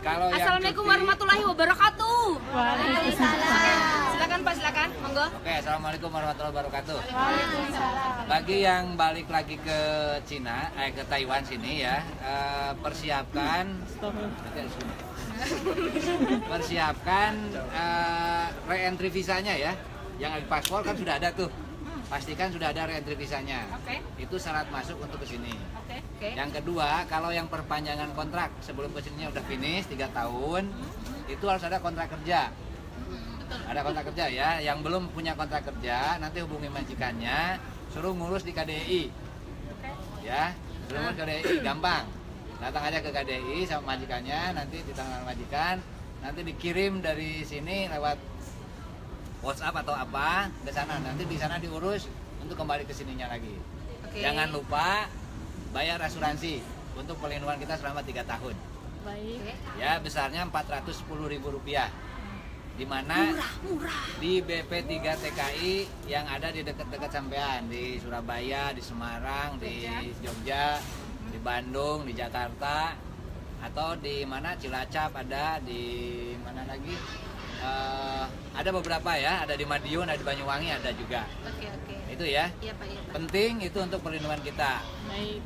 Kalau Assalamualaikum cuti- warahmatullahi wabarakatuh. Waalaikumsalam. Silakan Pak, silakan. Monggo. Oke, assalamualaikum warahmatullahi wabarakatuh. Bagi yang balik lagi ke Cina, eh ke Taiwan sini ya, eh, persiapkan persiapkan eh, re-entry visanya ya. Yang paspor kan sudah ada tuh. Pastikan sudah ada re-entry visanya. Oke. Itu syarat masuk untuk ke sini. Oke. Oke. Yang kedua, kalau yang perpanjangan kontrak sebelum ke sininya udah finish 3 tahun, itu harus ada kontrak kerja. Ada kontrak kerja ya. Yang belum punya kontrak kerja, nanti hubungi majikannya, suruh ngurus di KDI. Ya, suruh ngurus KDI, gampang. Datang aja ke KDI sama majikannya, nanti di tangan majikan, nanti dikirim dari sini lewat WhatsApp atau apa ke sana. Nanti di sana diurus untuk kembali ke sininya lagi. Oke. Jangan lupa bayar asuransi untuk pelindungan kita selama tiga tahun. Baik. Ya besarnya 410.000 rupiah. Di mana di BP3 TKI yang ada di dekat-dekat sampean di Surabaya, di Semarang, di Jogja, di Bandung, di Jakarta atau di mana Cilacap ada di mana lagi Eh, ada beberapa ya ada di Madiun ada di Banyuwangi ada juga. Oke, oke. itu ya. Iya, Pak, iya, Pak. penting itu untuk perlindungan kita. Baik.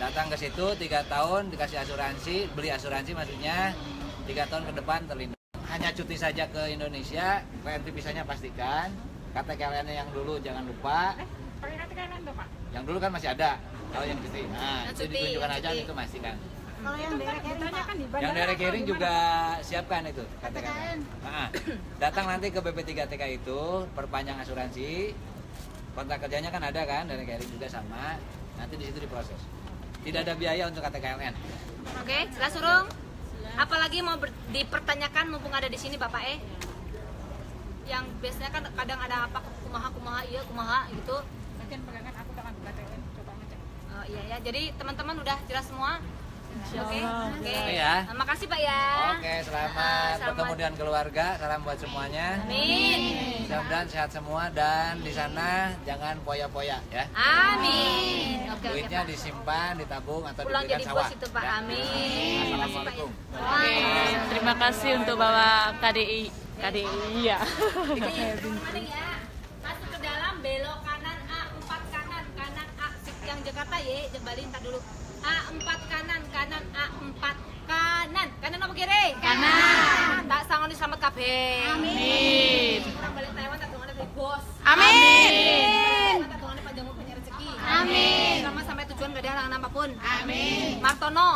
datang ke situ tiga tahun dikasih asuransi beli asuransi maksudnya tiga tahun ke depan terlindung. Hanya cuti saja ke Indonesia reentry visanya pastikan KTKLN yang dulu jangan lupa. Yang dulu kan masih ada kalau yang cuti. Nah Yang itu cuti, ditunjukkan yang aja itu pastikan Kalau yang direct kan di yang direct carrying juga siapkan itu KTKLN Nah, datang nanti ke BP3 TK itu perpanjang asuransi kontrak kerjanya kan ada kan direct carrying juga sama nanti di situ diproses tidak ada biaya untuk KTKLN Oke, jelas surung. Apalagi mau ber- dipertanyakan mumpung ada di sini Bapak E. Yang biasanya kan kadang ada apa kumaha kumaha iya kumaha gitu. Oh, iya ya. Jadi teman-teman udah jelas semua. Oke. Oke. Oke ya. Nah, makasih Pak ya. Oke, selamat Selamat. bertemu dengan keluarga. Salam buat semuanya. Amin. Mudah-mudahan sehat semua dan di sana jangan poya-poya ya. Amin. Oke, oke, Duitnya Pak. disimpan, ditabung atau Pulang diberikan jadi sawah. bos itu Pak. ya. Amin. Pak ya. Assalamualaikum. Oke, terima kasih untuk Bapak KDI. KDI ya. Oke, ya. Masuk ke dalam belok kanan A4 kanan kanan A yang Jakarta ya, jembalin tak dulu. A4 kanan kanan A4 kanan. Kanan apa kiri? Kanan. Tak sangoni selamat kabeh. Amin. Orang balik Taiwan tak tunggu dari bos. Amin. Tak tunggu panjang umur punya rezeki. Amin. Sama sampai tujuan gak ada halangan apa pun. Amin. Martono.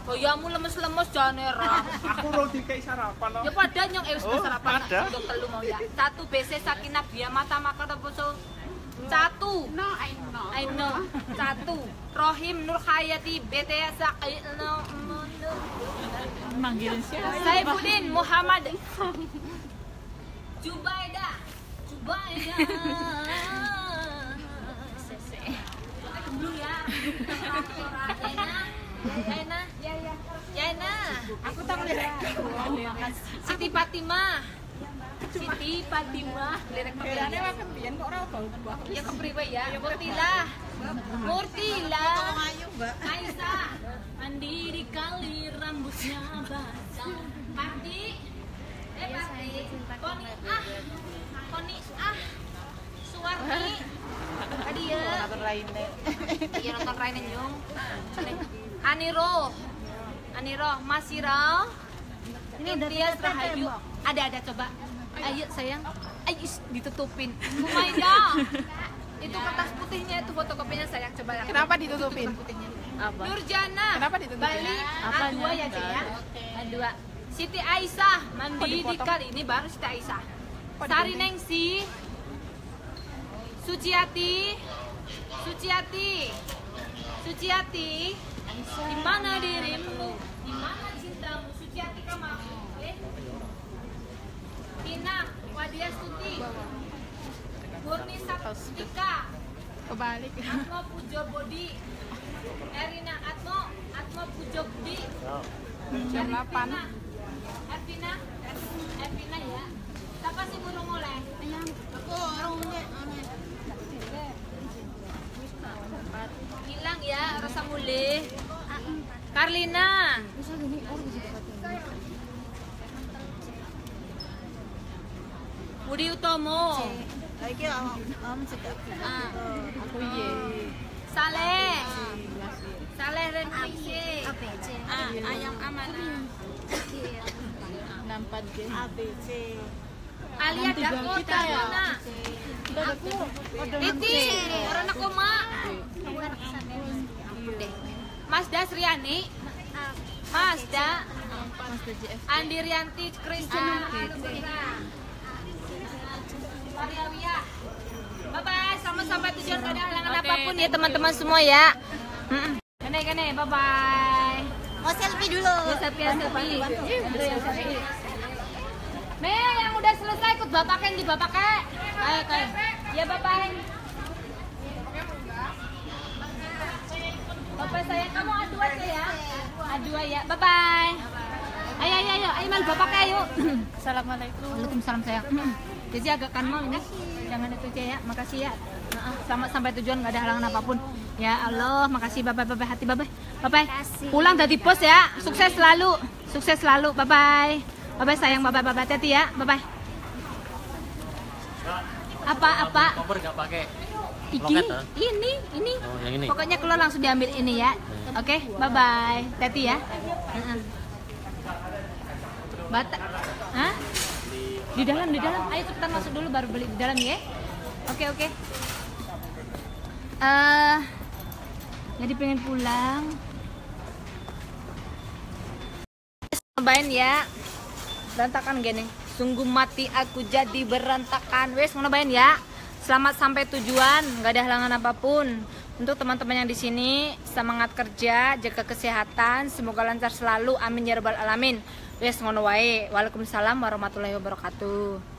Goyamu lemes-lemes jane ra. Aku ro dikai sarapan loh. Ya pada nyong eh Oh, wis sarapan. pada. Udah telu mau ya. Satu BC Sakinah Bia Mata Makar Poso. Satu. No, I know. I know. Satu. Rohim Nur Hayati BT Saqi no Manggilin siapa? Saifuddin Muhammad Jubaida Jubaida. Dulu ya. Jaina. Jaina. Jaina. Aku tak lihat. Siti Fatimah. Siti Fatimah. Lirik pakai. mah kembian kok ora bau buah. Ya kepriwe ya. Murtilah. Murtilah. Ayo, Mbak. Aisyah. Mandiri kali rambutnya basah. Parti. Eh Parti. Koni ah. Koni ah. Suwarni. Tadi ya. Nonton lainnya. Iya nonton Rainen Yung. Aniro. Aniro, Masiro. Ini Tias Rahayu. Ada ada coba. Ayo sayang. Ayo ditutupin. Maya. Itu kertas putihnya itu fotokopinya sayang coba. Kenapa ditutupin? Putihnya. Apa? Nurjana. Kenapa ditutupin? Bali. Apanya? A2 ya Cik ya. A2. Siti Aisyah mandi di kali ini baru Siti Aisyah. Sari? Nengsi. Suciati. Suciati. Suciati. Di mana dirimu? Di mana cintamu? Suciati kamu. Eh? Tina Wadia Stuti. Murni Satika. Kebalik. Atmo Pujo Bodi. Erina Atmo, Atmo Pujo Budi. Jam 8. Ervina. Ervina, ya. Siapa sih burung oleh? Aku orangnya Hilang ya, rasa mulih. Karlina. Budi Utomo. Lagi om om sudah. Ah. Aku ye. Saleh. Saleh. Ah, Ayam Amanah. Nampak je. ABC. Alia Dakota kita ya. Aku. Iti, orang aku mak. Mas Dasriani. Mas Da. Andi Rianti Krisna. Mariawia. Bye bye, sampai tujuan gak ada halangan Oke, apa pun ya teman-teman semua ya. Kene kene, bye bye. Mau selfie dulu. Ya selfie ya selfie. Aduh, ya selfie. Me yang udah selesai ikut bapaknya di bapaknya. Ayo ayo. Ya bapak. Bapak sayang kamu adu aja ya. Adu ya. Bye bye. Ayo ayo ayo, ayo mal bapaknya ayo. Assalamualaikum. Waalaikumsalam sayang. Jadi agak kan mau ini. Jangan itu aja ya. Makasih ya. Selamat sampai tujuan nggak ada halangan apa pun. Ya Allah, makasih bapak bapak hati bapak. Bapak. Pulang dari pos ya. Sukses selalu. Sukses selalu. Bye bye. Bye bye sayang bapak bapak hati ya. Bye bye. Apa apa? Kompor nggak pakai. Iki, Loket, ah? ini, ini. Oh, yang ini. Pokoknya keluar langsung diambil ini ya. Oke, bye bye. Hati ya. Heeh. Bata. Hah? Di dalam, di dalam. Ayo cepetan masuk dulu baru beli di dalam ya. Oke, oke. Eh, jadi pengen pulang. Cobain ya. Berantakan gini. Sungguh mati aku jadi berantakan. Wes ngobain ya. Selamat sampai tujuan, nggak ada halangan apa pun. Untuk teman-teman yang di sini, semangat kerja, jaga kesehatan, semoga lancar selalu. Amin ya rabbal alamin. Wes ngono wae. Waalaikumsalam warahmatullahi wabarakatuh.